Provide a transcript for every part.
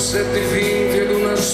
sete e vinte do nas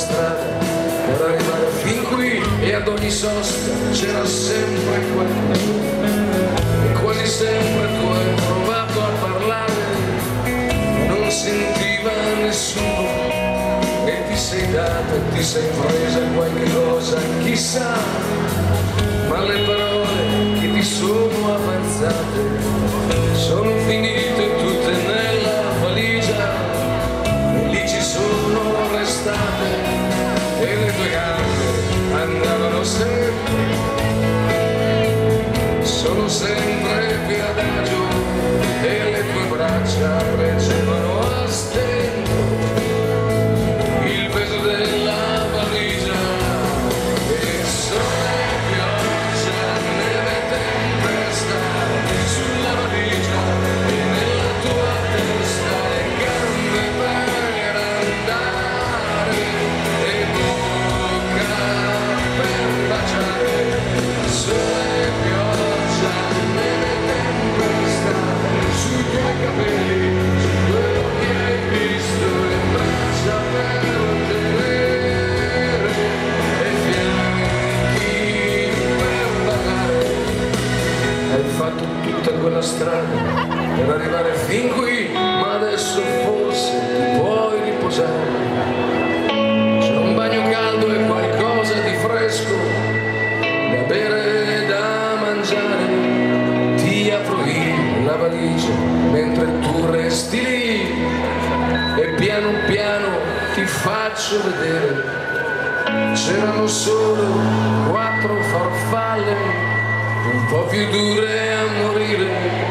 strada per arrivare fin qui e ad ogni sosta c'era sempre qualcuno. E quasi sempre tu hai provato a parlare non sentiva nessuno. E ti sei data e ti sei presa qualche cosa chissà. Ma le parole che ti sono avanzate sono finite sempre più adagio e le tue braccia reggevano fatto tutta quella strada per arrivare fin qui, ma adesso forse ti puoi riposare. C'è un bagno caldo e qualcosa di fresco da bere e da mangiare. Ti apro io la valigia mentre tu resti lì e piano piano ti faccio vedere. C'erano solo quattro farfalle un po' più dure a morire.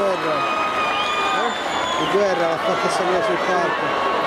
Guerra. Eh? Di guerra l'ha fatta salire sul palco.